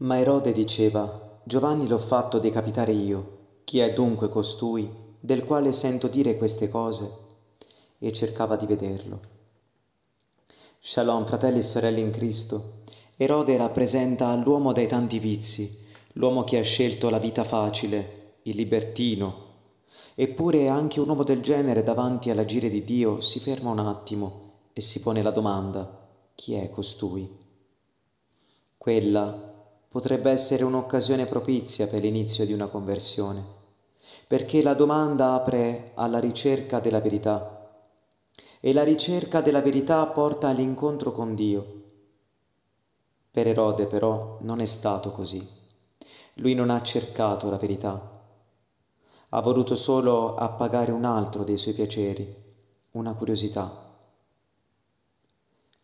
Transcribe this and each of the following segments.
Ma Erode diceva, Giovanni l'ho fatto decapitare io, chi è dunque costui del quale sento dire queste cose? E cercava di vederlo. Shalom, fratelli e sorelle in Cristo. Erode rappresenta l'uomo dai tanti vizi, l'uomo che ha scelto la vita facile, il libertino. Eppure anche un uomo del genere davanti all'agire di Dio si ferma un attimo e si pone la domanda, chi è costui? Quella potrebbe essere un'occasione propizia per l'inizio di una conversione, perché la domanda apre alla ricerca della verità e la ricerca della verità porta all'incontro con Dio. Per Erode però non è stato così. Lui non ha cercato la verità, ha voluto solo appagare un altro dei suoi piaceri, una curiosità.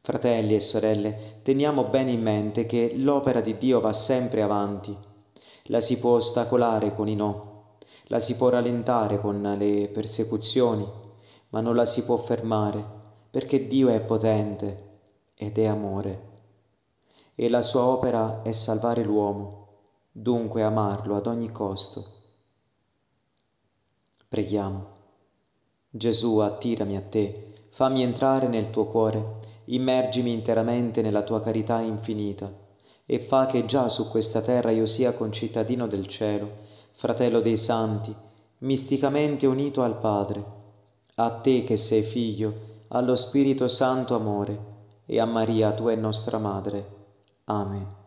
Fratelli e sorelle, teniamo bene in mente che l'opera di Dio va sempre avanti. La si può ostacolare con i no, la si può rallentare con le persecuzioni, ma non la si può fermare, perché Dio è potente ed è amore. E la sua opera è salvare l'uomo, dunque amarlo ad ogni costo. Preghiamo. Gesù, attirami a te, fammi entrare nel tuo cuore immergimi interamente nella tua carità infinita e fa che già su questa terra io sia concittadino del cielo, fratello dei santi, misticamente unito al Padre, a te che sei figlio, allo Spirito Santo amore, e a Maria, tua e nostra Madre. Amen.